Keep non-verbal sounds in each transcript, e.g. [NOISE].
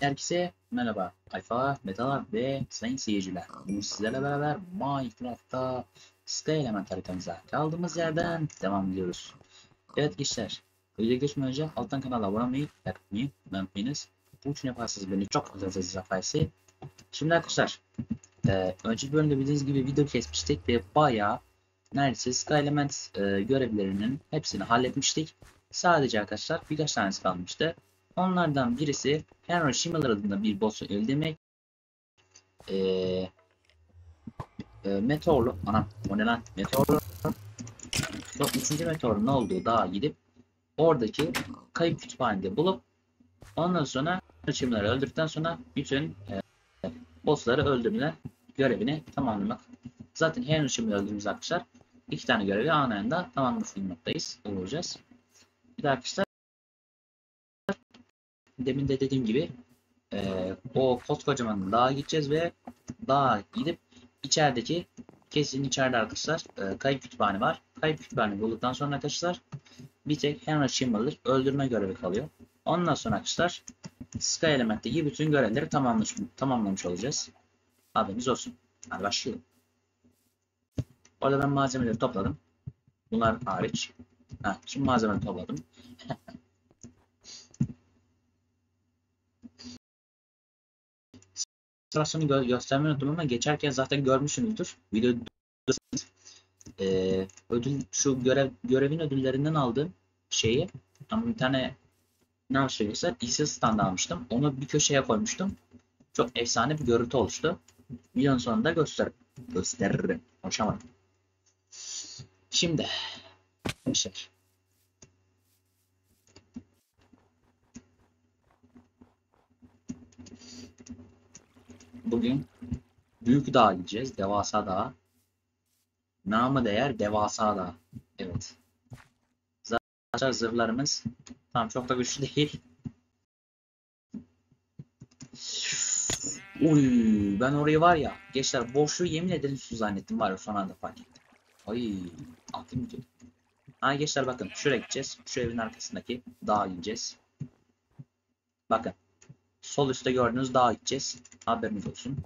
Herkese merhaba. Alfa, Metalar ve sayın seyirciler. Bugün sizlerle beraber Minecraft'ta Sky Element haritamıza kaldığımız yerden devam ediyoruz. Evet gençler. Videoya geçmeden önce alttan kanala abone olmayı, like atmayı unutmayınız. Bu için yaparsanız beni çok özelsiz yaparsınız. Şimdi arkadaşlar. E, önceki bölümde bildiğiniz gibi video kesmiştik ve bayağı neredeyse Sky Element e, görevlerinin hepsini halletmiştik. Sadece arkadaşlar birkaç tanesi kalmıştı. Onlardan birisi Henry Schimmeler adında bir boss'u öldürmek. Ee, e, meteorlu, anam o ne lan? Meteorlu. Son üçüncü meteorun ne olduğu dağa gidip oradaki kayıp kütüphanede bulup ondan sonra Schimmeler'ı öldürdükten sonra bütün e, boss'ları öldürme görevini tamamlamak. Zaten Henry Schimmeler'ı öldürdüğümüz arkadaşlar iki tane görevi anında tamamlamış bulunmaktayız. Olacağız. Bir de arkadaşlar demin de dediğim gibi e, o koskocaman dağa gideceğiz ve dağa gidip içerideki kesin içeride arkadaşlar e, kayıp kütüphane var. Kayıp kütüphane bulduktan sonra arkadaşlar bir tek Henry Schimmel'ı öldürme görevi kalıyor. Ondan sonra arkadaşlar Sky Element'teki bütün görevleri tamamlamış, tamamlamış olacağız. Haberiniz olsun. Hadi başlayalım. Orada ben malzemeleri topladım. Bunlar hariç. Heh, şimdi malzemeleri topladım. [LAUGHS] illaüstrasyonu gö göstermeyi unuttum ama geçerken zaten görmüşsünüzdür. Video ee, ödül şu görev görevin ödüllerinden aldığım şeyi ama bir tane ne söylüyorsa DC stand almıştım. Onu bir köşeye koymuştum. Çok efsane bir görüntü oluştu. Videonun sonunda göster gösteririm. Konuşamadım. Şimdi arkadaşlar Bugün Büyük Dağ gideceğiz. Devasa Dağ. Namı değer Devasa Dağ. Evet. Zaten zırhlarımız tam çok da güçlü değil. Uy, ben orayı var ya gençler boşluğu yemin ederim su zannettim var ya son anda fark ettim. Ay aklım gidiyor. Ha gençler bakın şuraya gideceğiz. Şu evin arkasındaki dağa gideceğiz. Bakın Sol üstte gördüğünüz dağa gideceğiz. Haberiniz olsun.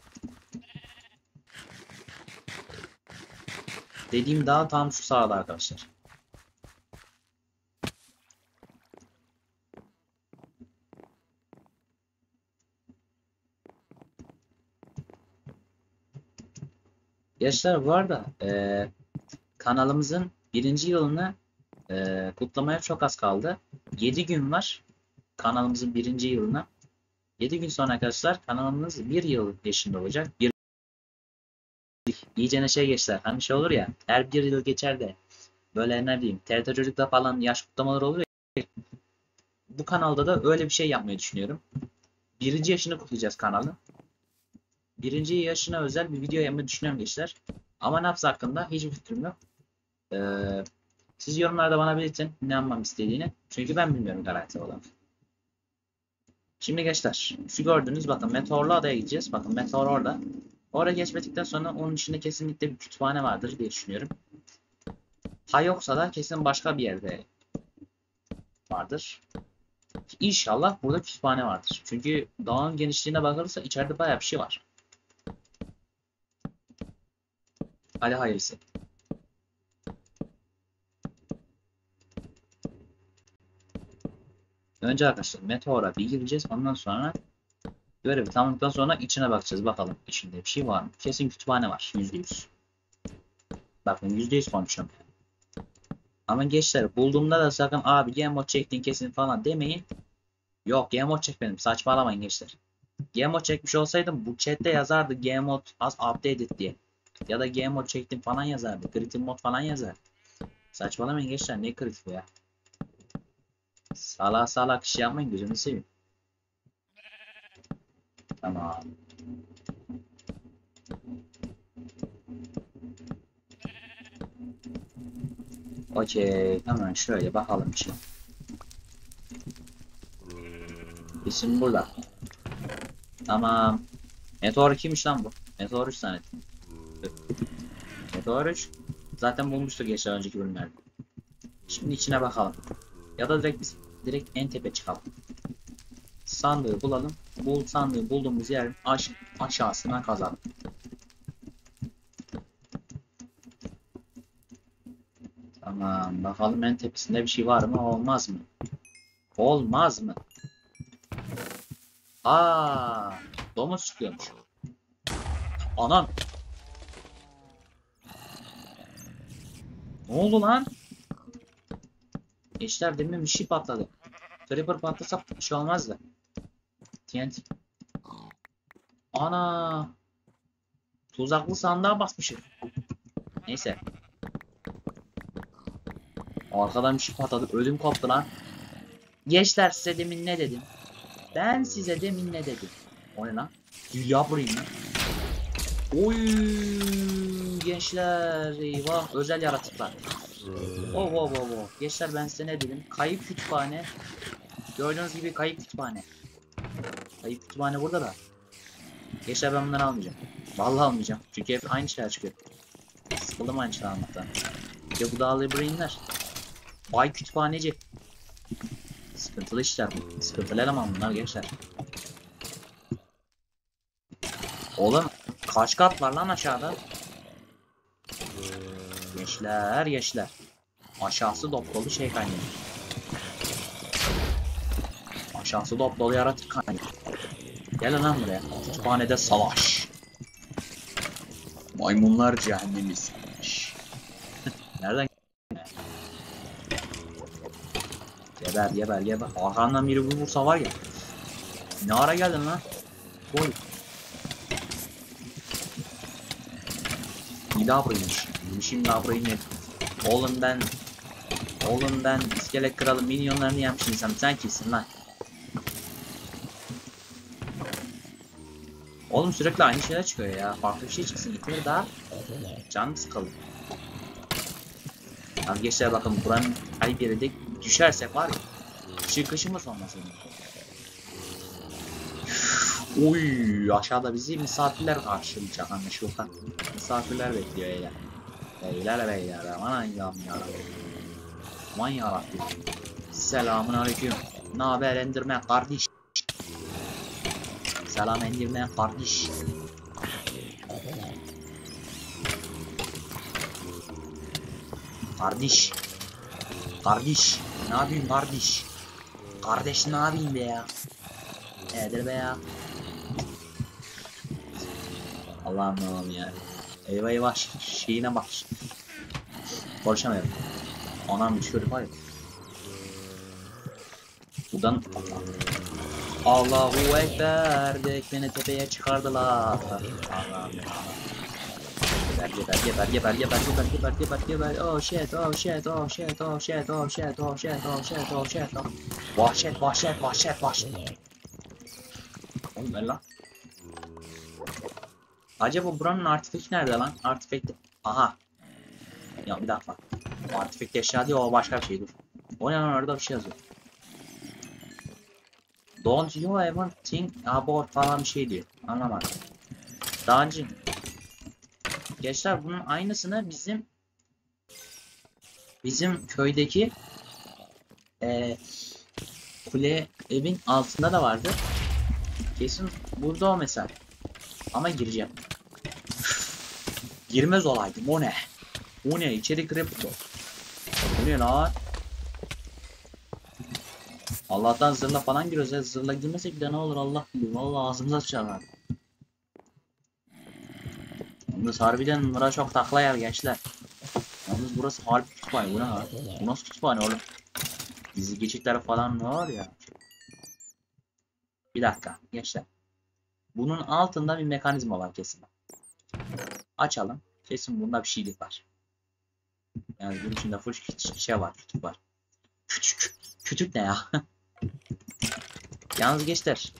Dediğim dağ tam şu sağda arkadaşlar. Gençler bu arada e, kanalımızın birinci yılını e, kutlamaya çok az kaldı. 7 gün var kanalımızın birinci yılına. 7 gün sonra arkadaşlar kanalımız 1 yıl yaşında olacak. Bir iyice şey geçler. Hani şey olur ya her bir yıl geçer de böyle ne diyeyim TRT Çocuk'ta falan yaş kutlamaları olur ya. Bu kanalda da öyle bir şey yapmayı düşünüyorum. Birinci yaşını kutlayacağız kanalın. Birinci yaşına özel bir video yapmayı düşünüyorum gençler. Ama ne yapsa hakkında hiçbir fikrim yok. Ee, siz yorumlarda bana belirtin ne yapmam istediğini. Çünkü ben bilmiyorum garanti olarak. Şimdi gençler şu gördüğünüz bakın meteorlu adaya gideceğiz. Bakın meteor orada. Oraya geçmedikten sonra onun içinde kesinlikle bir kütüphane vardır diye düşünüyorum. Ha yoksa da kesin başka bir yerde vardır. İnşallah burada kütüphane vardır. Çünkü dağın genişliğine bakılırsa içeride bayağı bir şey var. Hadi hayırlısı. Önce arkadaşlar Meteor'a bir gireceğiz. Ondan sonra görevi tamamladıktan sonra içine bakacağız. Bakalım içinde bir şey var mı? Kesin kütüphane var. %100. Bakın %100 konuşuyorum. Ama gençler bulduğumda da sakın abi mode çektin kesin falan demeyin. Yok mode çekmedim. Saçmalamayın gençler. Mode çekmiş olsaydım bu chatte yazardı mode az updated diye. Ya da mode çektim falan yazardı. Critic mod falan yazar. Saçmalamayın gençler ne kritik ya. Salak salak iş yapmayın gözünü seveyim. Tamam. Okey. Hemen şöyle bakalım şimdi. İsim burada. Tamam. Meteor kimmiş lan bu? Meteor 3 zannettim. Meteor 3. Zaten bulmuştuk geçen önceki bölümlerde. Şimdi içine bakalım. Ya da direkt biz direkt en tepe çıkalım. sandığı bulalım. Bu sandığı bulduğumuz yerin aş aşağısına kazalım. Tamam. Bakalım en tepesinde bir şey var mı? Olmaz mı? Olmaz mı? Aa, domuz çıkıyormuş. Anam. Ne oldu lan? Gençler demin bir şey patladı. Creeper patlasa bir şey olmazdı. TNT. Ana. Tuzaklı sandığa basmışım. Neyse. Arkadan bir şey patladı. Ödüm koptu lan. Gençler size demin ne dedim? Ben size demin ne dedim? O ne lan? Dünya burayım lan. Oy gençler eyvah özel yaratıklar. Oh oh oh oh. Gençler ben size ne dedim? Kayıp kütüphane. Gördüğünüz gibi kayıp kütüphane. Kayıp kütüphane burada da. Gençler ben bunları almayacağım. Vallahi almayacağım. Çünkü hep aynı şeyler çıkıyor. Sıkıldım aynı şeyler almaktan. De bu dağları buraya iner. Bay kütüphaneci. Sıkıntılı işler bu. Sıkıntılı eleman bunlar gençler. Oğlum kaç kat var lan aşağıda? Gençler gençler. Aşağısı dop dolu şey kaynıyor. Aşağısı dop dolu yaratık kaynıyor. Gel lan buraya. Kütüphanede savaş. Maymunlar cehennemi savaş. [LAUGHS] Nereden [LAUGHS] Geber geber geber. Arkandan biri bir vursa var ya. Ne ara geldin lan? Daha buraymış. Yemişim burayı yedim. Oğlum ben Oğlum ben iskelet kralı milyonlarını yemiş insanım. Sen kimsin lan? Oğlum sürekli aynı şeyler çıkıyor ya. Farklı bir şey çıksın. Gitmedi daha. Canım sıkıldı. Arkadaşlar bakın buranın her yere de düşersek var ya. Çıkışımız olmasın. Uy aşağıda bizi misafirler karşılayacak anlaşıldı. Misafirler bekliyor beyler. Beyler beyler aman Allah'ım ya. Aman yarabbim. Selamun aleyküm. Ne haber endirme kardeş? Selam endirme kardeş. Kardeş. Kardeş. Ne yapayım kardeş? Kardeş ne yapayım be ya? Nedir be ya? Allah'ım Allah'ım ya. Eyvah eyvah şeyine bak. Konuşamıyorum. Anam çocuk var ya. Buradan Allahu Ekber de beni tepeye çıkardılar. Geber geber geber geber geber geber geber geber geber oh shit oh shit oh shit oh shit oh shit oh shit oh shit oh shit oh Vahşet vahşet vahşet vahşet Oğlum ver lan Acaba buranın artifeki nerede lan? Artifekti Aha. Ya bir dakika. Artifekti eşya değil o başka bir şey. Dur. O ne lan? Orada bir şey yazıyor Don't you ever think about falan bir şey diyor Anlamadım Dungeon Gençler bunun aynısını bizim bizim köydeki eee kule evin altında da vardı. Kesin burada o mesela. Ama gireceğim. Girmez olaydım o ne? O ne? İçeri kripto. Bu ne lan? Allah'tan zırla falan giriyoruz ya. Zırla girmesek de ne olur Allah bilir. Vallahi ağzımıza sıçarlar. Yalnız harbiden bura çok takla yer gençler. Yalnız burası harbi kütüphane. Bu ne lan? Bu nasıl kütüphane oğlum? Dizi geçitler falan var ya. Bir dakika gençler. Bunun altında bir mekanizma var kesin. Açalım. Kesin bunda bir şeylik var. Yani bunun içinde full şey var. Kütük var. Küçük. Kütük ne ya? [LAUGHS] Yalnız gençler.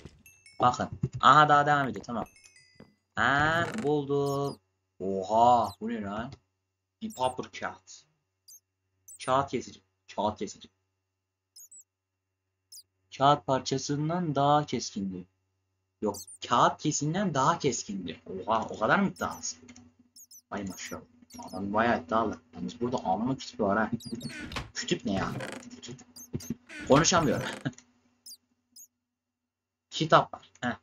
Bakın. Aha daha devam ediyor. Tamam. Ha buldum. Oha bu ne lan? Bir paper kağıt. Kağıt kesici. Kağıt kesici. Kağıt parçasından daha keskindi. Yok kağıt kesinden daha keskindi. Oha o kadar mı iddialı? Ay maşallah. Adam bayağı iddialı. Yalnız burada alma kütüp var ha. Kütüp ne ya? Kütüp. Konuşamıyorum. [LAUGHS] Kitap var. Heh.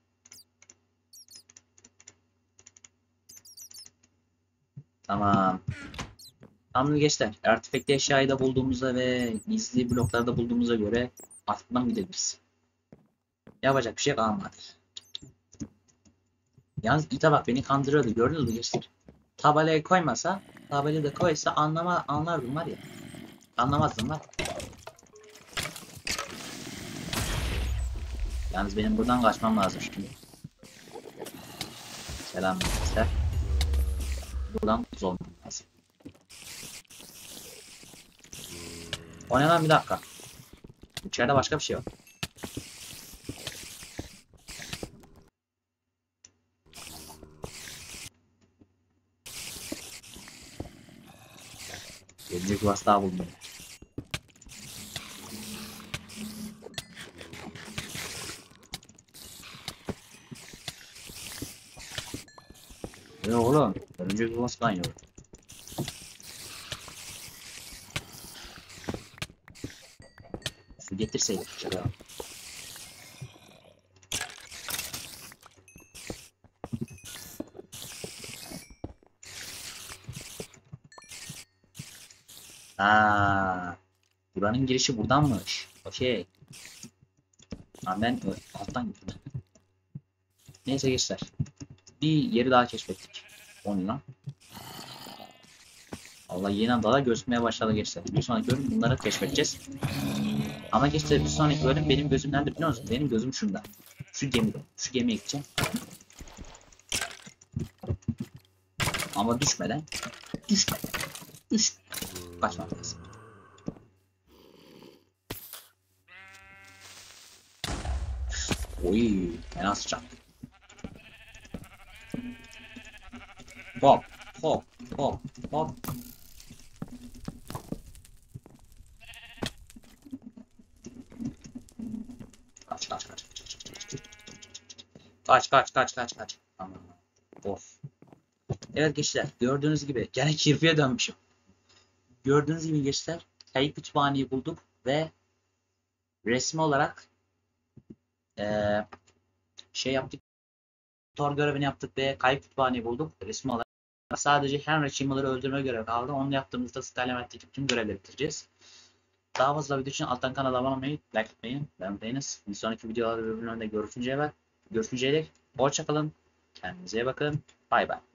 Tamam. Tamam gençler. Artifact'te eşyayı da bulduğumuza ve gizli bloklarda bulduğumuza göre altından gidebiliriz. Yapacak bir şey kalmadı. Yalnız ita bak beni kandırıyordu. Gördünüz mü gençler? Tabelayı koymasa, tabelayı da koysa anlama, anlardım var ya. Anlamazdım var. Yalnız benim buradan kaçmam lazım şimdi. Selam gençler. Buradan olmam lazım. O ne lan bir dakika. İçeride başka bir şey var. Gelecek yuvası daha oğlum? Örümcek yuvası kaynıyor. Su getirseydik şuraya. Aa, buranın girişi buradanmış. Okey. Ha, ben alttan gittim. Neyse gençler. Bir yeri daha keşfettik. Onunla. Allah yeni adalar gözükmeye başladı gençler. Bir sonraki bölüm bunları keşfedeceğiz. Ama gençler bir sonraki bölüm benim gözüm nerede biliyor musunuz? Benim gözüm şunda. Şu gemide. Şu gemiye gideceğim. Ama düşmeden. Düşmeden. Düş. Kaçmak lazım. Oy, fena sıcak. Hop, hop, hop, hop. Kaç, kaç, kaç, kaç, kaç, kaç, kaç. Kaç, kaç, kaç, kaç. Of. Evet gençler, gördüğünüz gibi gene kirpiye dönmüşüm. Gördüğünüz gibi gençler, kayıp kütüphaneyi bulduk ve resmi olarak eee, şey yaptık. Tor görevini yaptık ve kayıp kütüphaneyi bulduk resmi olarak. Sadece Henry Schimmel'ları öldürme görevi kaldı. Onu yaptığımızda Skyline'deki tüm görevleri bitireceğiz. Daha fazla video için alttan kanala abone olmayı, like etmeyi, beğenmeyiz. Bir sonraki videolarda birbirlerinde görüşünceye, görüşünceye dek hoşçakalın. Kendinize iyi bakın. Bay bay.